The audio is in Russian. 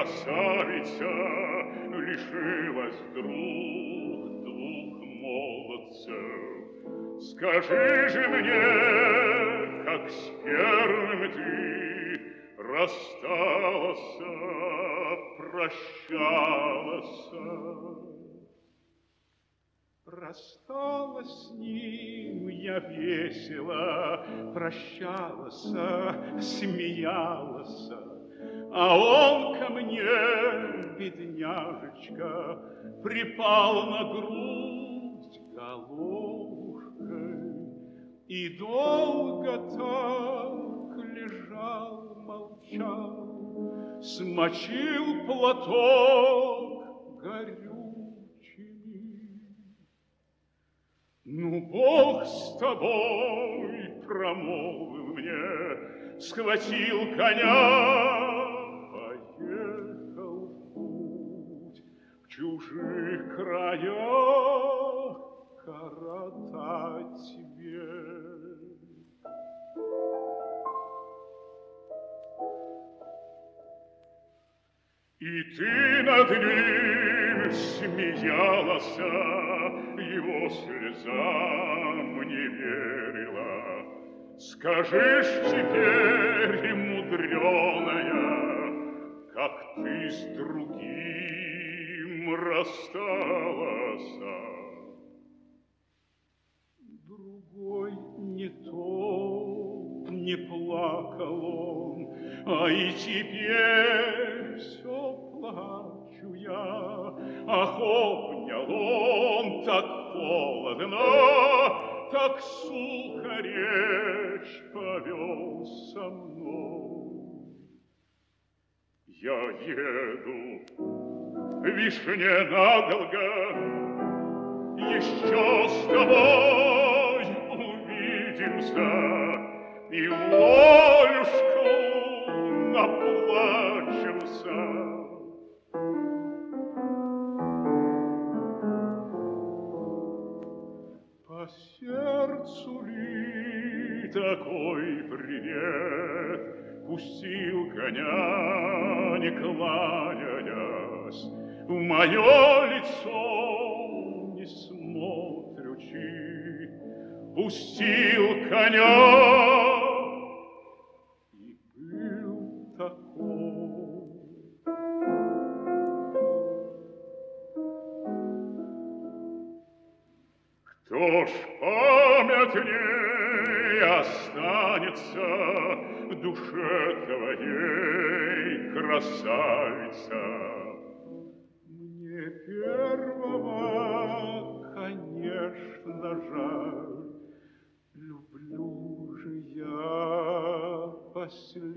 красавица лишилась друг двух молодцев. Скажи же мне, как с первым ты рассталась, прощалась. Рассталась с ним я весело, прощалась, смеялась, а он ко мне, бедняжечка, припал на грудь головушкой и долго так лежал, молчал, смочил платок горючими. Ну, Бог с тобой, промолвил мне, схватил коня, чужих краях коротать век. И ты над ним смеялась, его слезам не верила. Скажешь теперь, мудреная, как ты с другим рассталась. Другой не то, не плакал он, а и теперь все плачу я. Ах, обнял он так холодно, так сухо речь повел со мной. Я еду вишне надолго, еще с тобой увидимся, и Волюшку наплачемся. По сердцу ли такой привет пустил коня, не кланяясь, в мое лицо не смотрючи, пустил коня и был такой. Кто ж памятней останется в душе твоей, красавица, первого, конечно же, люблю же я последнего.